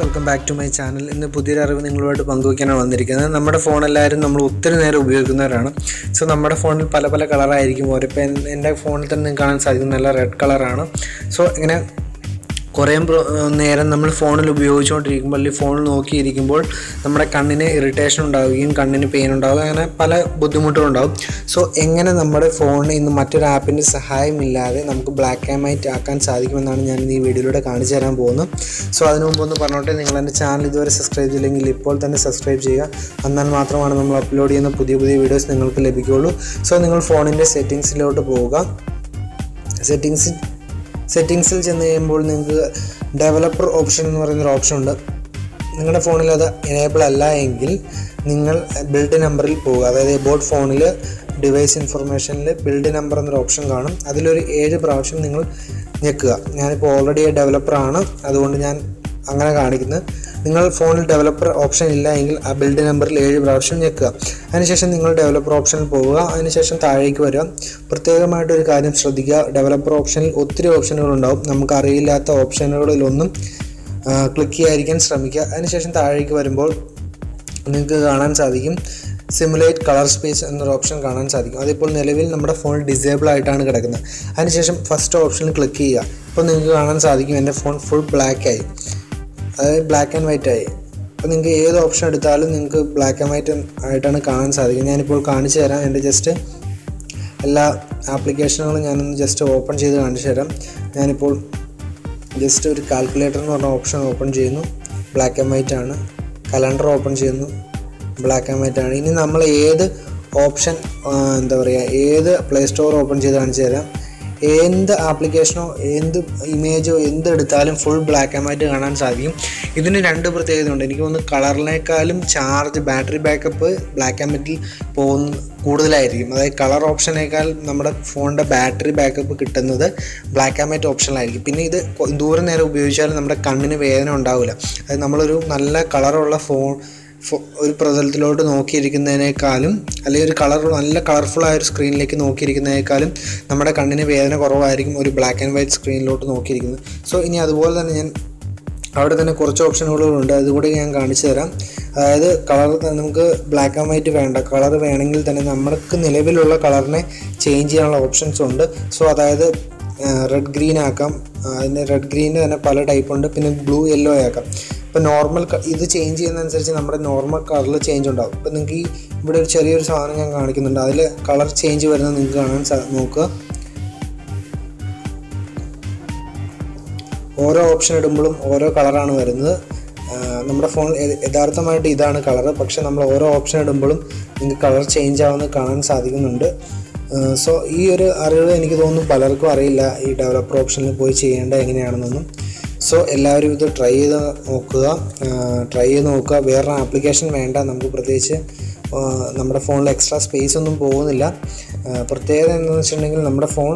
Welcome back to my channel ഇന്ന് പുതിയൊരു അറിവ് നിങ്ങളുമായിട്ട് പങ്കുവയ്ക്കാനാണ് വന്നിരിക്കുന്നത്. നമ്മുടെ ഫോൺ എല്ലാവരും നമ്മൾ ഒത്തിരി നേരം ഉപയോഗിക്കുന്നവരാണ്. സോ നമ്മുടെ ഫോണിൽ പല പല കളറായിരിക്കും ഓരോ ഇപ്പം എന്റെ ഫോണിൽ തന്നെ കാണാൻ സാധിക്കും നല്ല റെഡ് കളറാണ് സോ ഇങ്ങനെ കുറേ നേരം നമ്മൾ ഫോണിൽ ഉപയോഗിച്ചുകൊണ്ടിരിക്കുമ്പോൾ അല്ലെങ്കിൽ ഫോണിൽ നോക്കിയിരിക്കുമ്പോൾ നമ്മുടെ കണ്ണിന് ഇറിറ്റേഷൻ ഉണ്ടാവുകയും കണ്ണിന് പെയിൻ ഉണ്ടാവുകയും അങ്ങനെ പല ബുദ്ധിമുട്ടുകളും ഉണ്ടാവും സോ എങ്ങനെ നമ്മുടെ ഫോണിൽ ഇന്ന് മറ്റൊരു ആപ്പിന്റെ സഹായമില്ലാതെ നമുക്ക് ബ്ലാക്ക് ആൻഡ് വൈറ്റ് ആക്കാൻ സാധിക്കുമെന്നാണ് ഞാൻ ഈ വീഡിയോയിലൂടെ കാണിച്ചു തരാൻ പോകുന്നത്. സോ അതിനു മുമ്പ് ഒന്ന് പറഞ്ഞോട്ടെ നിങ്ങൾ എന്റെ ചാനൽ ഇതുവരെ സബ്സ്ക്രൈബ് ചെയ്തില്ലെങ്കിൽ ഇപ്പോൾ തന്നെ സബ്സ്ക്രൈബ് ചെയ്യുക. എന്നാൽ മാത്രമാണ് നമ്മൾ അപ്ലോഡ് ചെയ്യുന്ന പുതിയ പുതിയ വീഡിയോസ് നിങ്ങൾക്ക് ലഭിക്കുകയുള്ളൂ. സോ നിങ്ങൾ ഫോണിന്റെ സെറ്റിങ്സിലോട്ട് പോവുക. സെറ്റിങ്സ് സെറ്റിങ്സിൽ ചെന്ന് കഴിയുമ്പോൾ നിങ്ങൾക്ക് ഡെവലപ്പർ ഓപ്ഷൻ എന്ന് പറയുന്നൊരു ഓപ്ഷൻ ഉണ്ട്. നിങ്ങളുടെ ഫോണിൽ അത് എനേബിൾ അല്ല എങ്കിൽ നിങ്ങൾ ബിൽഡ് നമ്പറിൽ പോകുക അതായത് എബോട്ട് ഫോണിൽ ഡിവൈസ് ഇൻഫർമേഷനിൽ ബിൽഡ് നമ്പർ എന്നൊരു ഓപ്ഷൻ കാണും. അതിലൊരു ഏഴ് പ്രാവശ്യം നിങ്ങൾ ഞെക്കുക. ഞാനിപ്പോൾ ഓൾറെഡി ഡെവലപ്പറാണ് അതുകൊണ്ട് ഞാൻ അങ്ങനെ കാണിക്കുന്നത് നിങ്ങൾ ഫോണിൽ ഡെവലപ്പർ ഓപ്ഷൻ ഇല്ല എങ്കിൽ ആ ബിൽഡ് നമ്പറിൽ ഏഴ് പ്രാവശ്യം ഞെക്കുക. അതിനുശേഷം നിങ്ങൾ ഡെവലപ്പർ ഓപ്ഷനിൽ പോവുക. അതിനുശേഷം താഴേക്ക് വരിക. പ്രത്യേകമായിട്ട് ഒരു കാര്യം ശ്രദ്ധിക്കുക. ഡെവലപ്പർ ഓപ്ഷനിൽ ഒത്തിരി ഓപ്ഷനുകൾ ഉണ്ടാവും. നമുക്ക് അറിയില്ലാത്ത ഓപ്ഷനുകളിലൊന്നും ക്ലിക്ക് ചെയ്യാതിരിക്കാൻ ശ്രമിക്കുക. അതിനുശേഷം താഴേക്ക് വരുമ്പോൾ നിങ്ങൾക്ക് കാണാൻ സാധിക്കും. സിമുലേറ്റ് കളർ സ്പേസ് എന്നൊരു ഓപ്ഷൻ കാണാൻ സാധിക്കും. അതിപ്പോൾ നിലവിൽ നമ്മുടെ ഫോൺ ഡിസേബിൾ ആയിട്ടാണ് കിടക്കുന്നത്. അതിനുശേഷം ഫസ്റ്റ് ഓപ്ഷനിൽ ക്ലിക്ക് ചെയ്യുക. ഇപ്പോൾ നിങ്ങൾക്ക് കാണാൻ സാധിക്കും. എന്റെ ഫോൺ ഫുൾ ബ്ലാക്ക് ആയി. അതായത് ബ്ലാക്ക് ആൻഡ് വൈറ്റ് ആയി. അപ്പോൾ നിങ്ങൾക്ക് ഏത് ഓപ്ഷൻ എടുത്താലും നിങ്ങൾക്ക് ബ്ലാക്ക് ആൻഡ് വൈറ്റ് ആയിട്ടാണ് കാണാൻ സാധിക്കുന്നത്. ഞാനിപ്പോൾ കാണിച്ചു തരാം. എന്റെ ജസ്റ്റ് എല്ലാ ആപ്ലിക്കേഷനുകളും ഞാനൊന്ന് ജസ്റ്റ് ഓപ്പൺ ചെയ്ത് കാണിച്ചു തരാം. ഞാനിപ്പോൾ ജസ്റ്റ് ഒരു കാൽക്കുലേറ്റർ എന്ന് പറഞ്ഞ ഓപ്ഷൻ ഓപ്പൺ ചെയ്യുന്നു. ബ്ലാക്ക് ആൻഡ് വൈറ്റ് ആണ്. കലണ്ടർ ഓപ്പൺ ചെയ്യുന്നു. ബ്ലാക്ക് ആൻഡ് വൈറ്റ് ആണ്. ഇനി നമ്മൾ ഏത് ഓപ്ഷൻ എന്താ പറയുക ഏത് പ്ലേ സ്റ്റോർ ഓപ്പൺ ചെയ്ത് കാണിച്ചു തരാം. എന്ത് ആപ്ലിക്കേഷനോ എന്ത് ഇമേജോ എന്തെടുത്താലും ഫുൾ ബ്ലാക്ക് ആൻഡ് വൈറ്റ് കാണാൻ സാധിക്കും. ഇതിന് രണ്ട് പ്രത്യേകതയുണ്ട്. എനിക്ക് തോന്നുന്നു കളറിനേക്കാളും charge battery backup black and വൈറ്റിൽ പോകുന്ന കൂടുതലായിരിക്കും. അതായത് കളർ ഓപ്ഷനേക്കാൾ നമ്മുടെ ഫോണിന്റെ ബാറ്ററി ബാക്കപ്പ് കിട്ടുന്നത് ബ്ലാക്ക് ആൻഡ് വൈറ്റ് ഓപ്ഷനിലായിരിക്കും പിന്നെ ഇത് ദൂരം നേരം ഉപയോഗിച്ചാലും നമ്മുടെ കണ്ണിന് വേദന ഉണ്ടാവില്ല. അതായത് നമ്മളൊരു നല്ല കളറുള്ള ഫോൺ ഒരു പ്രതലത്തിലോട്ട് നോക്കിയിരിക്കുന്നതിനേക്കാളും അല്ലെങ്കിൽ ഒരു കളർ നല്ല കളർഫുൾ ആയ ഒരു സ്ക്രീനിലേക്ക് നോക്കിയിരിക്കുന്നതിനേക്കാളും നമ്മുടെ കണ്ണിന് വേദന കുറവായിരിക്കും ഒരു ബ്ലാക്ക് ആൻഡ് വൈറ്റ് സ്ക്രീനിലോട്ട് നോക്കിയിരിക്കുന്നത്. സോ ഇനി അതുപോലെ തന്നെ ഞാൻ അവിടെ തന്നെ കുറച്ച് ഓപ്ഷനുകളുണ്ട് അതുകൂടി ഞാൻ കാണിച്ചു തരാം. അതായത് കളർ നമുക്ക് ബ്ലാക്ക് ആൻഡ് വൈറ്റ് വേണ്ട. കളർ വേണമെങ്കിൽ തന്നെ നമ്മൾക്ക് നിലവിലുള്ള കളറിനെ ചേഞ്ച് ചെയ്യാനുള്ള ഓപ്ഷൻസ് ഉണ്ട്. സോ അതായത് റെഡ് ഗ്രീൻ ആക്കാം. അതിന്റെ റെഡ് ഗ്രീന് തന്നെ പല ടൈപ്പ് ഉണ്ട്. പിന്നെ ബ്ലൂ യെല്ലോ ആക്കാം. ഇപ്പോൾ നോർമൽ ഇത് ചേഞ്ച് ചെയ്യുന്നതനുസരിച്ച് നമ്മുടെ നോർമൽ കളറിൽ ചേഞ്ച് ഉണ്ടാകും ഇപ്പോൾ നിങ്ങൾക്ക് ഈ ഇവിടെ ഒരു ചെറിയൊരു സാധനം ഞാൻ കാണിക്കുന്നുണ്ട്. അതിൽ കളർ ചേഞ്ച് വരുന്നത് നിങ്ങൾക്ക് കാണാൻ നോക്കുക ഓരോ ഓപ്ഷൻ ഇടുമ്പോഴും ഓരോ കളറാണ് വരുന്നത്. നമ്മുടെ ഫോൺ യഥാർത്ഥമായിട്ട് ഇതാണ് കളർ പക്ഷേ നമ്മൾ ഓരോ ഓപ്ഷൻ ഇടുമ്പോഴും നിങ്ങൾക്ക് കളർ ചേഞ്ച് ആവുന്നത് കാണാൻ സാധിക്കുന്നുണ്ട്. സോ ഈ ഒരു അറിവ് എനിക്ക് തോന്നുന്നു പലർക്കും അറിയില്ല. ഈ ഡെവലപ്പർ ഓപ്ഷനിൽ പോയി ചെയ്യേണ്ട എങ്ങനെയാണെന്നൊന്നും. സോ എല്ലാവരും ഇത് ട്രൈ ചെയ്ത് നോക്കുക. ട്രൈ ചെയ്ത് നോക്കുക. വേറെ ആപ്ലിക്കേഷൻ വേണ്ട. നമുക്ക് പ്രത്യേകിച്ച് നമ്മുടെ ഫോണിൽ എക്സ്ട്രാ സ്പേസ് ഒന്നും പോകുന്നില്ല. പ്രത്യേകത എന്താണെന്ന് വെച്ചിട്ടുണ്ടെങ്കിൽ നമ്മുടെ ഫോൺ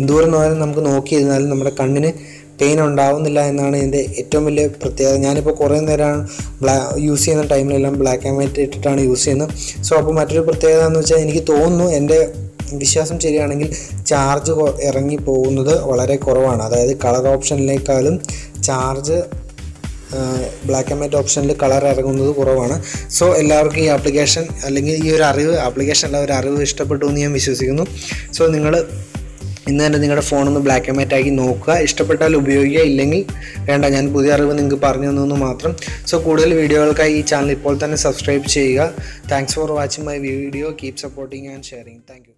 എന്തോരം നേരം നമുക്ക് നോക്കിയിരുന്നാലും നമ്മുടെ കണ്ണിന് പെയിൻ ഉണ്ടാവുന്നില്ല എന്നാണ് ഇതിന്റെ ഏറ്റവും വലിയ പ്രത്യേകത. ഞാനിപ്പോൾ കുറേ നേരമാണ് ബ്ലാ യൂസ് ചെയ്യുന്ന ടൈമിലെല്ലാം ബ്ലാക്ക് ആൻഡ് വൈറ്റ് ഇട്ടിട്ടാണ് യൂസ് ചെയ്യുന്നത്. സോ അപ്പോൾ മറ്റൊരു പ്രത്യേകത എന്ന് വെച്ചാൽ എനിക്ക് തോന്നുന്നു എന്റെ വിശ്വാസം ശരിയാണെങ്കിൽ ചാർജ് ഇറങ്ങി പോകുന്നത് വളരെ കുറവാണ്. അതായത് കളർ ഓപ്ഷനിലേക്കാളും ചാർജ് ബ്ലാക്ക് ആൻഡ് വൈറ്റ് ഓപ്ഷനിൽ കളർ ഇറങ്ങുന്നത് കുറവാണ്. സോ എല്ലാവർക്കും ഈ ആപ്ലിക്കേഷൻ അല്ലെങ്കിൽ ഈ ഒരു അറിവ് ആപ്ലിക്കേഷൻ അല്ല ഒരു അറിവ് ഇഷ്ടപ്പെട്ടു എന്ന് ഞാൻ വിശ്വസിക്കുന്നു. സോ നിങ്ങൾ ഇന്ന് തന്നെ നിങ്ങളുടെ ഫോണൊന്ന് ബ്ലാക്ക് ആൻഡ് വൈറ്റ് ആക്കി നോക്കുക. ഇഷ്ടപ്പെട്ടാൽ ഉപയോഗിക്കുക. ഇല്ലെങ്കിൽ വേണ്ട ഞാൻ പുതിയ അറിവ് നിങ്ങൾക്ക് പറഞ്ഞു തന്നു മാത്രം. സോ കൂടുതൽ വീഡിയോകൾക്കായി ഈ ചാനൽ ഇപ്പോൾ തന്നെ സബ്സ്ക്രൈബ് ചെയ്യുക. Thanks for watching my video keep supporting and sharing thank